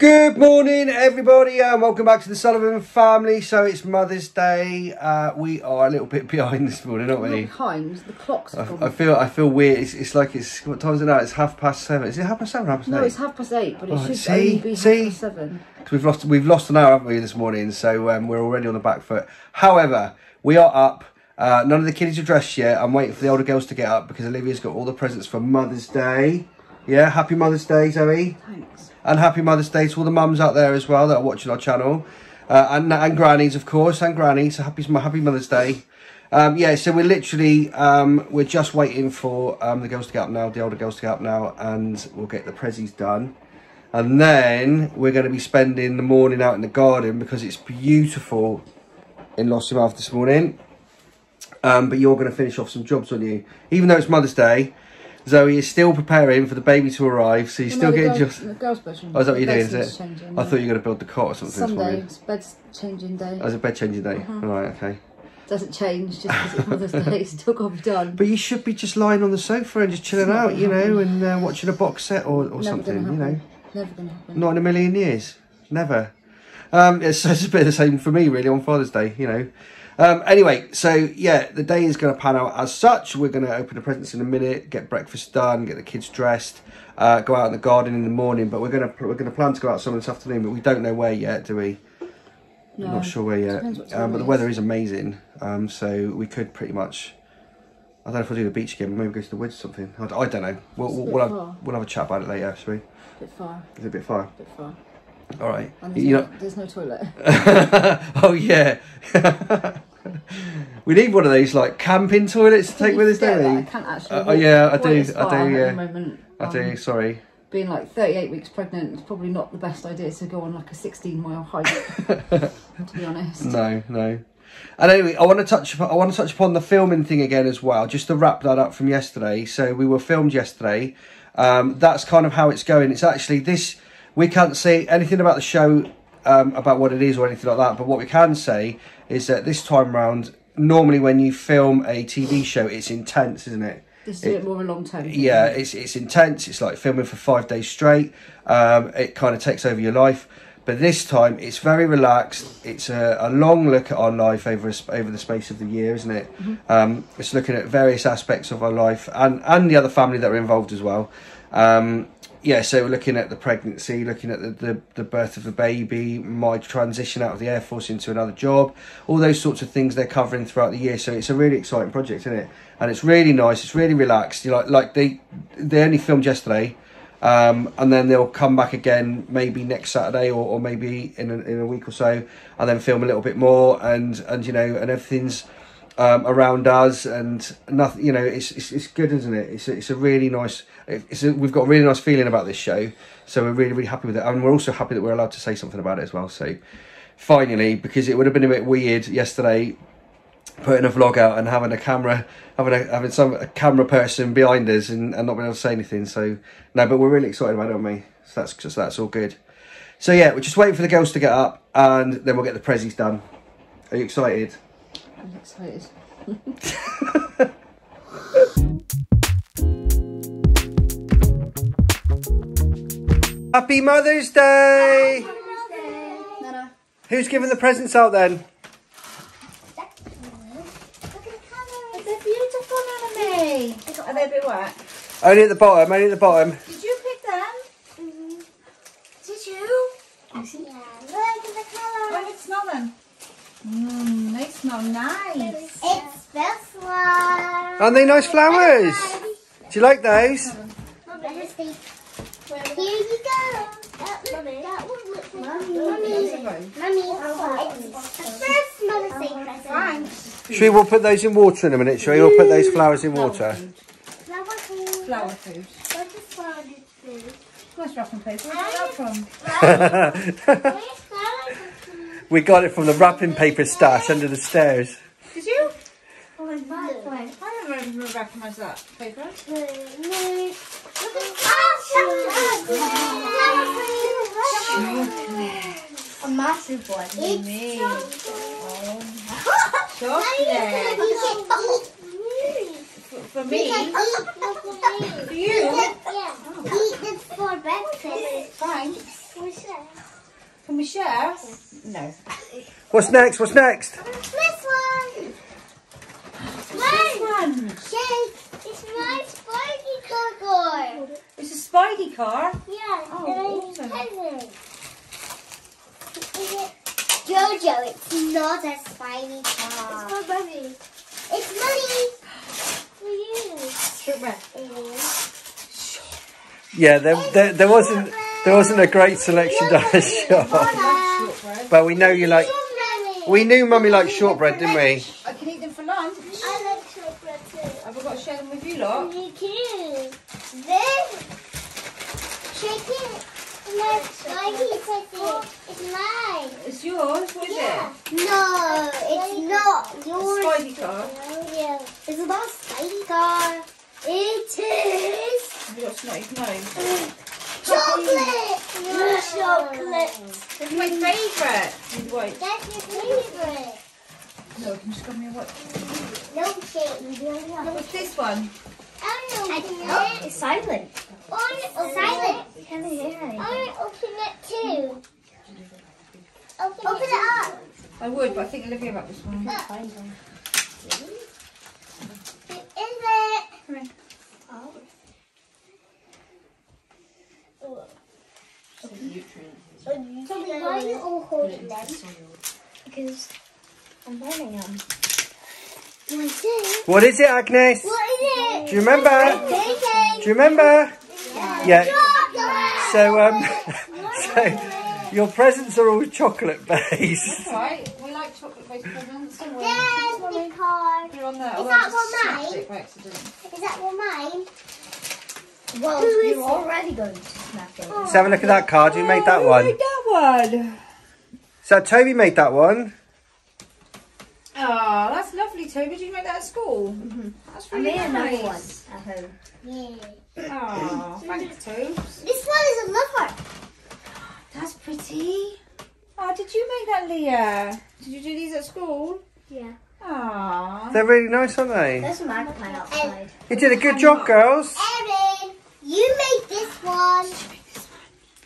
Good morning, everybody, and welcome back to the Sullivan family. So it's Mother's Day. Uh, we are a little bit behind this morning, aren't we? behind, the clock's I. I feel I feel weird. It's, it's like it's what time is it now? It's half past seven. Is it half past seven? Half past no, eight? it's half past eight, but it Oh, should see? only be See? half past seven. 'Cause we've lost we've lost an hour, haven't we, this morning? So um, we're already on the back foot. However, we are up. Uh, none of the kiddies are dressed yet. I'm waiting for the older girls to get up because Olivia's got all the presents for Mother's Day. Yeah, happy Mother's Day, Zoe. Thanks. And happy Mother's Day to all the mums out there as well that are watching our channel. Uh, and, and grannies, of course, and grannies. So happy, happy Mother's Day. Um, yeah, so we're literally, um, we're just waiting for um, the girls to get up now, the older girls to get up now, and we'll get the prezzies done. And then we're going to be spending the morning out in the garden because it's beautiful in Lossiemouth this morning. Um, but you're going to finish off some jobs on you. Even though it's Mother's Day, Zoe is still preparing for the baby to arrive, so you're still getting just... the girls' bedroom. Oh, is that what you're doing, is it? Changing, I yeah. thought you were going to build the cot or something Sunday, it's bed's changing day. Oh, it's a bed changing day. Uh-huh. Right, okay. Doesn't change just because it's Mother's Day. It's still got to be done. But you should be just lying on the sofa and just chilling out, you know, happen. and uh, watching a box set or, or Never something, you know. Never gonna happen. Not in a million years. Never. Um, it's, it's a bit the same for me, really, on Father's Day, you know. Um, anyway, so yeah, the day is going to pan out as such. We're going to open the presents in a minute, get breakfast done, get the kids dressed, uh, go out in the garden in the morning. But we're going to we're going to plan to go out somewhere this afternoon, but we don't know where yet, do we? no. I'm not sure where yet. Depends what time Um, but the weather is amazing, um, so we could pretty much. I don't know if we'll do the beach again. Maybe go to the woods or something. I don't know. We'll, we'll, we'll, have, we'll have a chat about it later, shall we? bit far, Is it a bit far? bit far. All right. And there's, You no, know. there's no toilet. oh yeah. we need one of these like camping toilets to take with us, don't I can't actually. Uh, oh, yeah, I do, I do, yeah. moment. I do. Um, Sorry. being like 38 weeks pregnant, it's probably not the best idea to go on like a 16 mile hike. to be honest. No, no. And anyway, I want to touch. I want to touch upon the filming thing again as well, just to wrap that up from yesterday. So we were filmed yesterday. Um, that's kind of how it's going. It's actually this. We can't see anything about the show, um, about what it is or anything like that. But what we can say is that this time round, normally when you film a TV show, it's intense, isn't it? This is a bit more a long term. yeah, it's it's intense. It's like filming for five days straight. Um, it kind of takes over your life. But this time, it's very relaxed. It's a, a long look at our life over a, over the space of the year, isn't it? Um, it's looking at various aspects of our life and and the other family that are involved as well. Um, yeah, so we're looking at the pregnancy, looking at the, the, the birth of the baby, my transition out of the Air Force into another job, all those sorts of things they're covering throughout the year. So it's a really exciting project, isn't it? And it's really nice. It's really relaxed. You like like they they only filmed yesterday, um, and then they'll come back again maybe next Saturday or, or maybe in a, in a week or so, and then film a little bit more. And and you know and everything's um, around us and nothing. You know it's it's, it's good, isn't it? It's it's a really nice. It's a, we've got a really nice feeling about this show, so we're really really happy with it, and we're also happy that we're allowed to say something about it as well. So finally, because it would have been a bit weird yesterday putting a vlog out and having a camera, having a, having some a camera person behind us and, and not being able to say anything. So no, but we're really excited about it, aren't we? So that's just that's all good. So yeah, we're just waiting for the girls to get up and then we'll get the prezzies done. Are you excited? I'm excited. Happy Mother's Day! Nana. Who's giving the presents out then? They're beautiful, Anime. Are they a bit wet? Only at the bottom, only at the bottom. Did you pick them? Mm-hmm. Did you? Yeah. Look at the colour. Let me smell them. Mmm, they smell nice. It's this one. Aren't they nice flowers? Do you like those? Here you go. That, that one looks like Mummy. Mummy. It's the first Mother's Day present. Should we all put those in water in a minute? Should we all put those flowers in water? Flower food. Flower food. What is flower food? Nice wrapping paper. Where's that from? Where's flower food? We got it from the wrapping paper stash under the stairs. Did you? Oh, my God. I don't remember recognise that paper. Look at A massive one. It's Chocolate. Oh, for me? For you? Yeah. Eat this for breakfast. Oh. Fine. What's that? share? No. What's next? What's next? This one. This Mine. one. Shake. It's my Spidey car. It's a Spidey car. Yeah. Oh, and awesome. present. Is it? Jojo, it's not a Spidey car. It's for money. It's money. For you. Shortbread. Yeah, there, there, there wasn't there wasn't a great selection down the shop, but we know you like. We knew Mummy liked shortbread, didn't we? I can eat them for lunch. I like shortbread too. Have I got to share them with you lot? Me too. This chicken. My Spidey present. It's mine. It's yours. What is Yeah. it? No, it's not yours. Spidey car. Yeah. It's not a Spidey car. It is you got snotty nose? chocolate. Your chocolate. It's my favourite. White. That's your favorite. No, can you just give me a white? Milkshake. What's this one? I don't. Oh, it's silent. I want to open silent. Can you hear I want to oh, open it too. Hmm. Open, open it up. I would, but I think Olivia wrapped this one. Is it? Come here. Oh. Tommy, why are you all holding them? Because I'm wearing them. What is it? What is it, Agnes? What is it? Do you remember? Do you remember? Yeah. Chocolate. So um, so your presents are all chocolate based. right. we like chocolate based presents. Don't worry. There's the card. Put it on there. Is that I just for snapped mine? it by accident. Is that one mine? Well, Who is you're already going to snap it. Let's have a look at that card. Who made that one? that one? So Toby made that one. Oh, that's lovely, Toby. Did you make that at school? Mm-hmm. That's I really made another one at home. Yeah. Oh, thanks, Tobes. This one is a lover. That's pretty. Oh, did you make that, Leah? Did you do these at school? Yeah. Oh. They're really nice, aren't they? There's a magpie outside. You did a good job, girls. Erin, you made this one.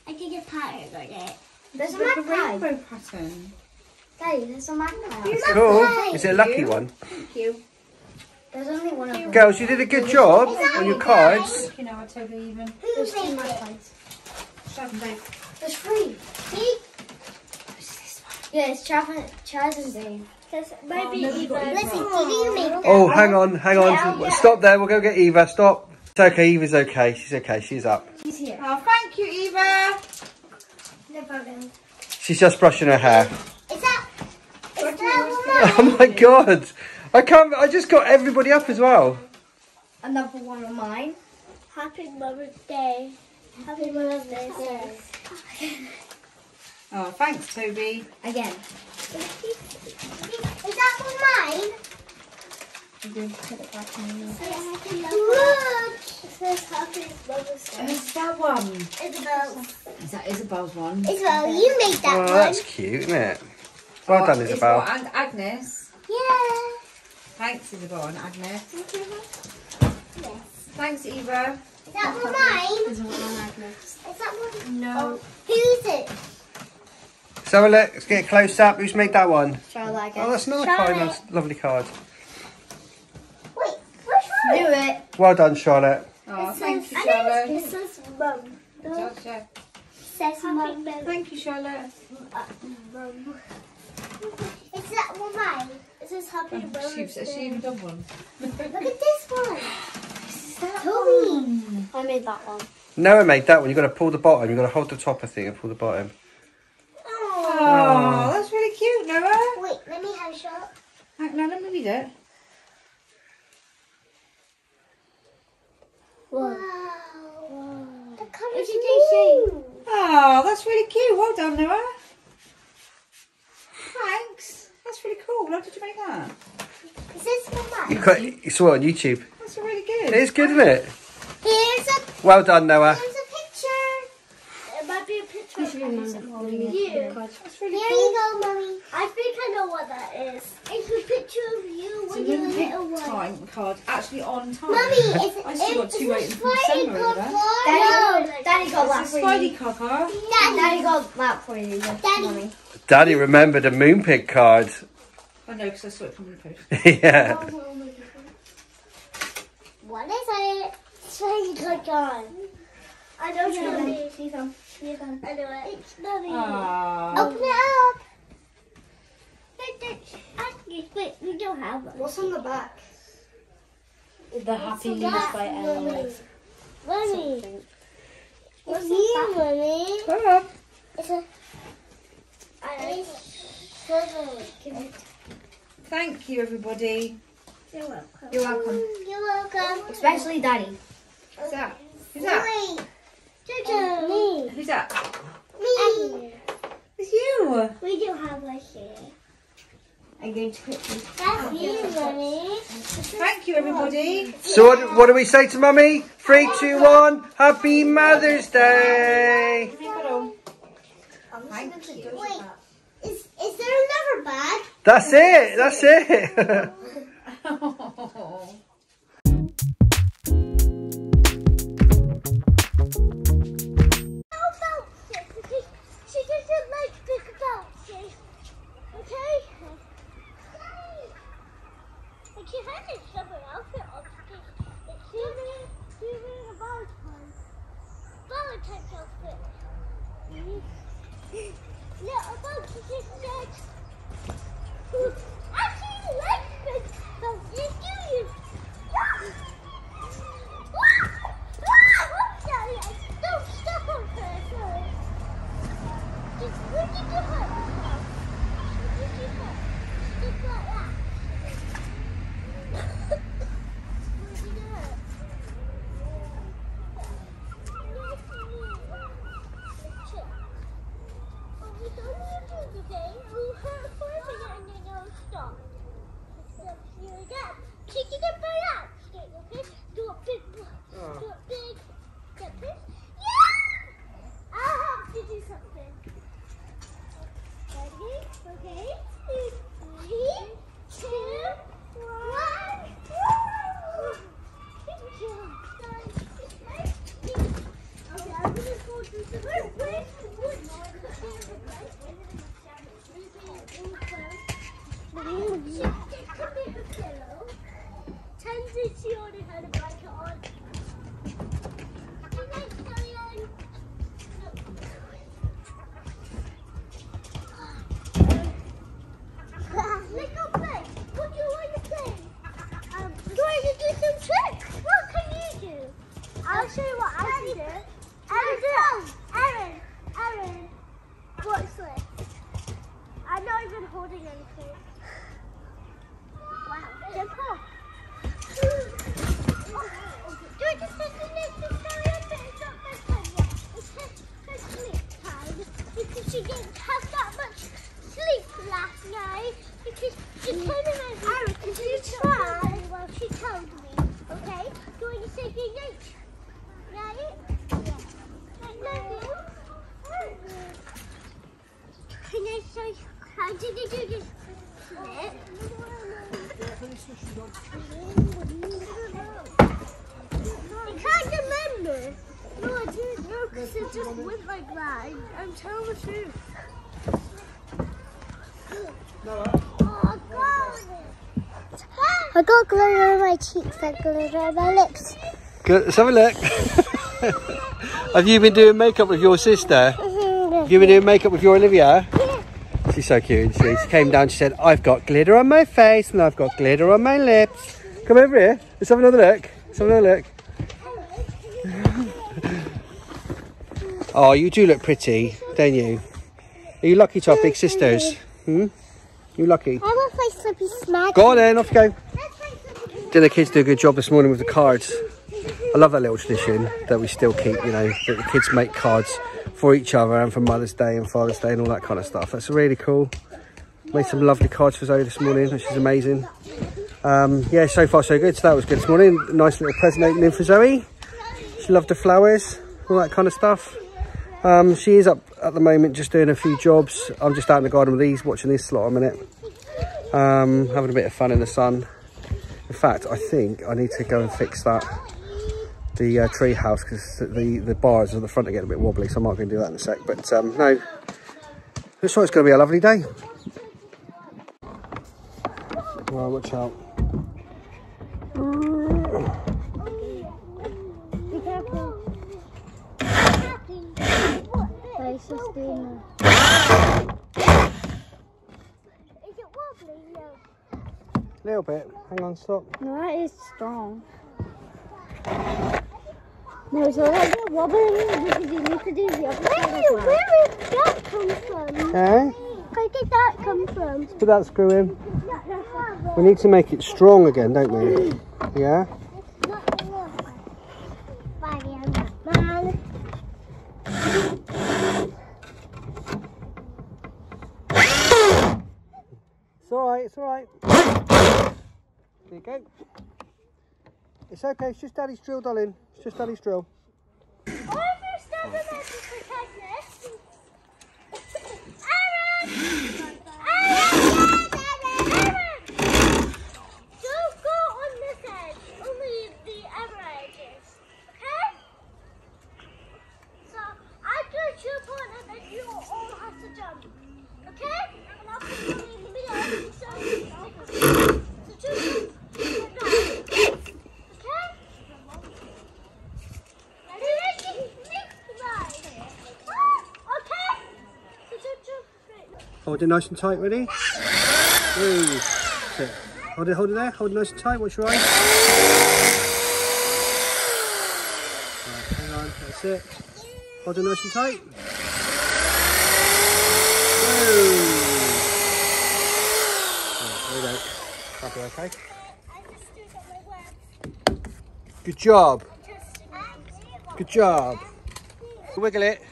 I did a pattern on it. There's a Like a magpie. rainbow pattern. Daddy, there's a magpie. It's cool. Is it a lucky one? Thank you. There's only one of them. Girls, you did a good job on your cards. Thank you now, Toby, even. Who There's two made it? magpies. Shut up, Dave. There's three. Me? What's this one? Yeah, it's Chaz, Chaz and Dave. Oh, maybe no, we've Listen, Eva. you make that Oh, one? hang on, hang on. Stop there. We'll go get Eva. Stop. It's okay. Eva's okay. She's okay. She's up. She's here. Oh, thank you, Eva. No problem. She's just brushing her hair. Is that one Oh my god. I can't. I just got everybody up as well. Another one of mine. Happy Mother's Day. Happy Mother's Day. Oh, thanks, Toby. Again. Is that one mine? I'm going to put it back in the Look! It says Happy Mother's Day. Who's that one? Isabel. Is that Isabel's one? Isabel, you made that Oh, one. that's cute, isn't it? Well Oh, done, Isabel. And Agnes. Yeah. Thanks, Isabel and Agnes. Yes. Thanks, Eva. Is that one mine? There's one Agnes. Is that one? No. Who's it? So uh, let's get close up. Who's made that one? Charlotte, I guess. Oh, that's another Charlotte. card. That's lovely card. Wait, where's Do Charlotte? it. Well done, Charlotte. Oh, It thank says- you, I know Charlotte. It says mum. Gotcha. says mum. Thank you, Charlotte. Mum. Is that one mine? It says Happy um, Oh, Mother's she's, she even done one. Look at this one. Is that Toby. I made that one. Noah made that one. You've got to pull the bottom. You've got to hold the top, I think, and pull the bottom. Oh, oh. that's really cute, Noah. Wait, let me have a shot. Hang- No, let me read it. Wow. The colours are Oh, that's really cute. Well done, Noah. Thanks. That's really cool. How did you make that? Is this for You, got, you saw it on YouTube. That's really good. It is good, isn't it? Here's a, Well done, Noah. here's a picture. It might be a picture You of you. That's really Here cool. you go, Mummy. I think I know what that is. It's a picture picture of you It's a when you were Moonpig little one. Time card, actually on time. Mummy, it's, I still got two waiting a from Spidey December over there. card. Daddy, Daddy got that for a you. Spidey car car. Daddy, Daddy got that for you, Daddy. Mummy. Daddy remembered a Moonpig card. I know because I saw it from the post. yeah. What is it? Shiny card on. I know it's Mummy. See some. See some. I know it. It's Mummy. Open it up. Wait, wait, wait, wait, we don't have one. What's on the back? The Happy What's Leaves that, by Mummy? Ellen. Mummy. It's here, Mummy. Come on. It's a. It's sugar. Thank you, everybody. You're welcome. You're welcome. You're welcome. Especially Daddy. Who's that? Who's that? Wait. Jojo. Me. Who's that? Me. It's you. We do have one here. I'm going to quickly. That's you, Mummy. Thank you, everybody. So what, what do we say to Mummy? Three, two, one. Happy Mother's Day. Thank you. Wait. Is, is there another bag? That's it. That's it. taşası. Ne? Ama küçük got glitter on my cheeks and glitter on my lips. Good. Let's have a look. Have you been doing makeup with your sister? Have you been doing makeup with your Olivia? Yeah. She's so cute. She, she came down. She said, "I've got glitter on my face and I've got glitter on my lips." Come over here. Let's have another look. Let's have another look. Oh, you do look pretty, don't you? Are you lucky to have big sisters? Hmm? You lucky? I want to play Slippy Smack. Go on then. Off you go. Did the kids do a good job this morning with the cards? I love that little tradition that we still keep, you know, that the kids make cards for each other and for Mother's Day and Father's Day and all that kind of stuff. That's really cool. Made some lovely cards for Zoe this morning, which is amazing. Um, yeah, so far so good. So that was good this morning. Nice little present opening for Zoe. She loved the flowers, all that kind of stuff. Um, she is up at the moment just doing a few jobs. I'm just out in the garden with these, watching this slot a minute. Um, having a bit of fun in the sun. In fact, I think I need to go and fix that the uh, tree house because the the bars at the front are getting a bit wobbly, so I might go and do that in a sec. But um, no, looks like it's going to be a lovely day. Well, watch out. Be careful. It wobbly? No. A little bit. Hang on, stop. No, that is strong. No, so that's not wobbly because you need to do the other side as. Where did that come from? Okay. Where did that come from? Put that screw in. We need to make it strong again, don't we? Yeah. It's all right. It's all right. There you go. It's okay. It's just Daddy's drill, darling. It's just Daddy's drill. Don't go on this edge, only the other edges, okay? So I do jump on and then you all have to jump, okay? And I'll put you in the middle so, so jump like that, okay? Ready, ready, next right. Okay? So jump, jump, right. Hold it nice and tight. Ready? Woo. Sit. Hold it. Hold it there. Hold it nice and tight. Watch your eyes. Right, hang on. That's it. Hold it nice and tight. There we go. Okay? Good job. Good job. Wiggle it.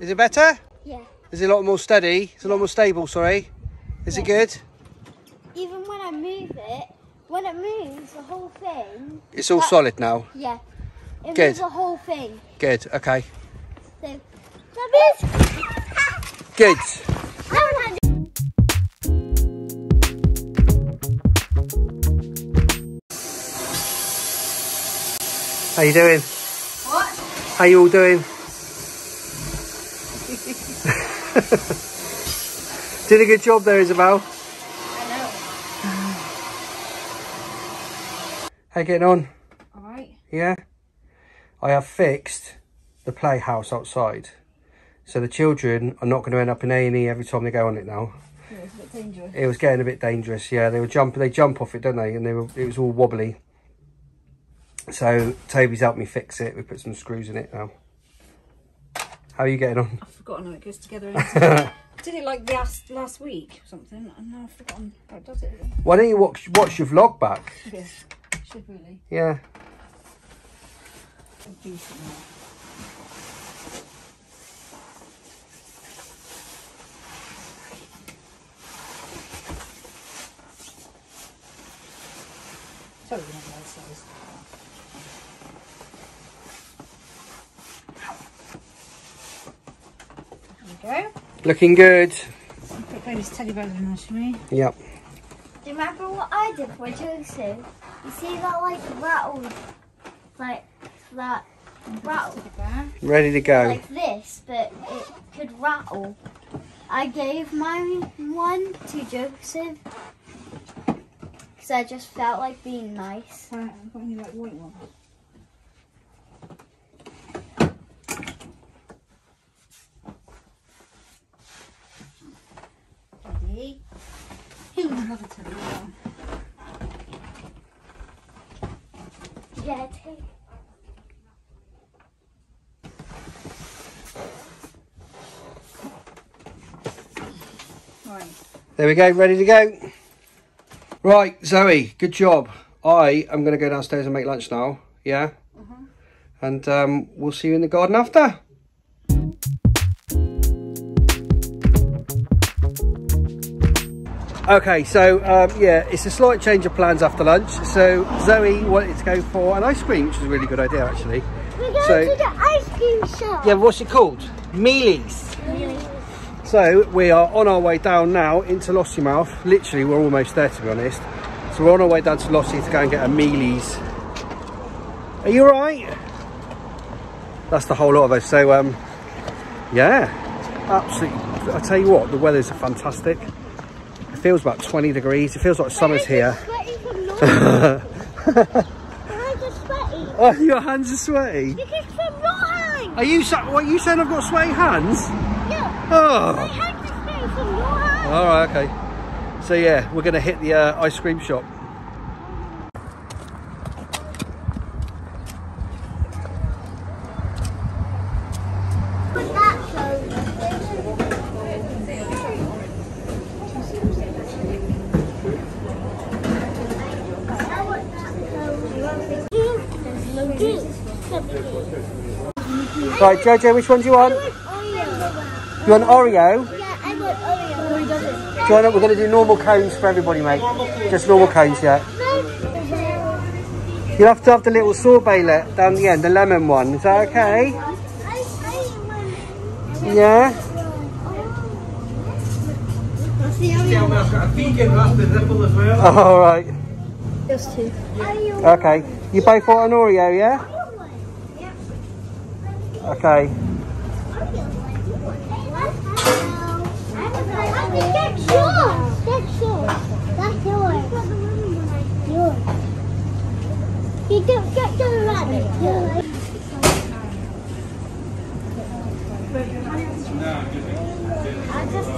Is it better? Yeah. Is it a lot more steady? It's a lot more stable, sorry. Is it good? Even when I move it, when it moves, the whole thing. It's all That- solid now. Yeah. It Good. moves the whole thing. Good, okay. So. Good. I don't have How you doing? What? How you all doing? Did a good job there, Isabel. I know. How you getting on? Alright. Yeah? I have fixed the playhouse outside. So the children are not going to end up in A&E every time they go on it now. Yeah, it's a bit dangerous. It was getting a bit dangerous. Yeah, they were jumping. They jump off it, don't they? And they were. It was all wobbly. So Toby's helped me fix it. We put some screws in it now. How are you getting on? I've forgotten how it goes together. I did it like last last week or something, and now I've forgotten how it does it. Again. Why don't you watch watch your vlog back? Yeah, should really. Yeah something. Totally not the right size. There we go. Looking good. Put Baby's teddy bears in there, shall we? Yep. Do you remember what I did for Joseph? You see that like rattle, like that rattle, Teddy. Ready to go. like this, but it could rattle. I gave my one to Joseph because I just felt like being nice. Right, I've got any like white one. Teddy. Another teddy bear. Yeah, take. Right. There we go. Ready to go. Right, Zoe. Good job. I am going to go downstairs and make lunch now. Yeah. And um, we'll see you in the garden after. Okay, so um, yeah, it's a slight change of plans after lunch. So Zoe wanted to go for an ice cream, which is a really good idea actually. We're going So- to the ice cream shop. Yeah, what's it called? Mieles. So we are on our way down now into Lossiemouth. Literally, we're almost there to be honest. So we're on our way down to Lossie to go and get a Mieles. Are you alright? That's the whole lot of us. So um, yeah, absolutely. I tell you what, the weather's fantastic. It feels about 20 degrees. It feels like summer's here. Sweaty from Nottingham. I'm sweaty. Oh, your hands are sweaty. Because. Are you? What you saying? I've got sweaty hands? Yeah. My Oh. hands are sweaty from Nottingham. All right. Okay. So yeah, we're gonna hit the uh, ice cream shop. Right, Jojo, which one do you want? Oreo. You want Oreo? Yeah, I want Oreo. Do you want? We're gonna do normal cones for everybody, mate. Just normal cones, yeah. You'll have to have the little sorbet let down the end, the lemon one. Is that okay? Yeah. All right. Just two. Okay. You both want an Oreo, yeah? Okay. That's. You don't get the rabbit. Yours. I just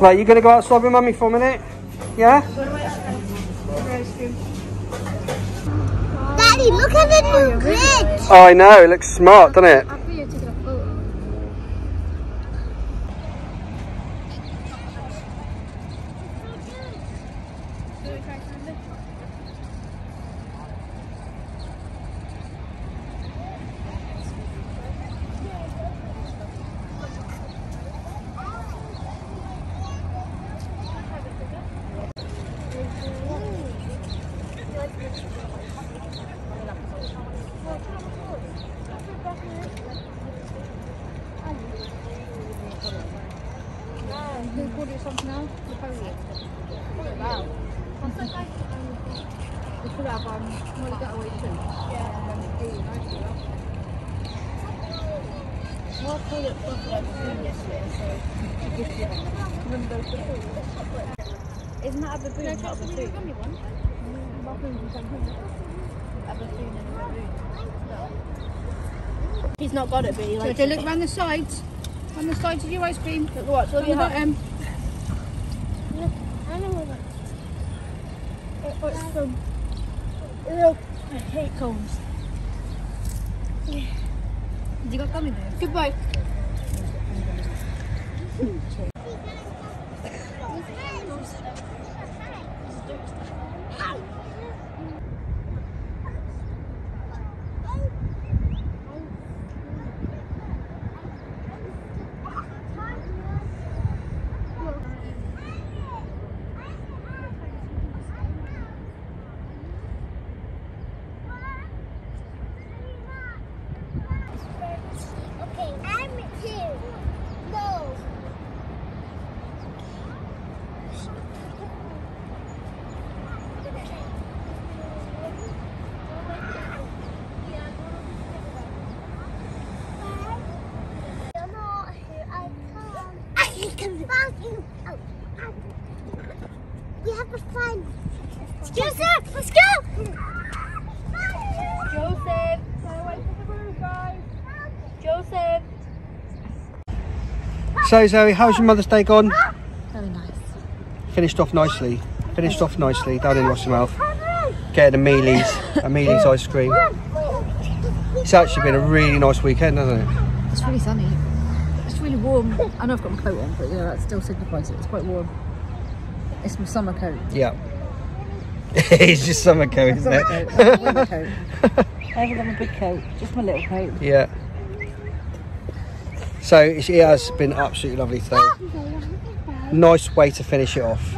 Right, you gonna go outside with mummy for a minute? Yeah? Daddy, look at the new bridge. Oh, I know. It looks smart, doesn't it? After you took a photo. Who called you something now? The pony. Wow. We could have um, well, got away too. Yeah. Well, I called it stuff like food yesterday, so I guess you remember those before. Isn't that a baboon? No, not a baboon. He's not got it, but he likes Jojo, it. look round the sides. On the sides of your ice cream. Look what? Look On the at that. bottom. I know what It- It's from. Look, I hate cones. You got gummy bears? Goodbye. Okay, I'm two. No. You're not here, I come. I can find you. Oh, oh. We have to find. Joseph, let's go. Joseph, stay away from the roof, guys. Joseph. So Zoe, how's your Mother's Day gone? Very nice. Finished off nicely. Finished off nicely down in Lossiemouth. Getting a Miele's, a Miele's ice cream. It's actually been a really nice weekend, hasn't it? It's really sunny. It's really warm. I know I've got my coat on, but yeah, that still signifies it. It's quite warm. It's my summer coat. Yeah. it's just summer coat, isn't Summer it? coat. That's my winter coat. I haven't got my big coat. Just my little coat. yeah. So it has been absolutely lovely today. Nice way to finish it off.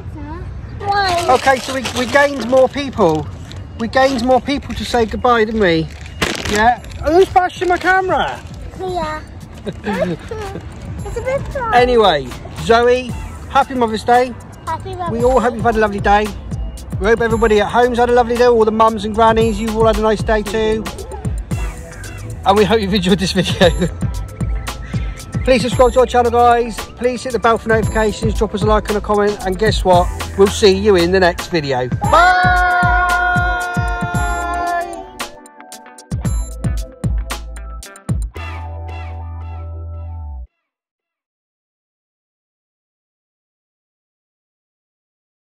Okay, so we, we gained more people we gained more people to say goodbye, didn't we? Yeah. Who's bashing my camera? Clear. it's a bit fun. Anyway, Zoe, happy Mother's Day. Happy Mother's We all hope you've had a lovely day. We hope everybody at home's had a lovely day. All the mums and grannies, you've all had a nice day too. And we hope you've enjoyed this video. Please subscribe to our channel, guys. Please hit the bell for notifications. Drop us a like and a comment. And guess what? We'll see you in the next video. Bye.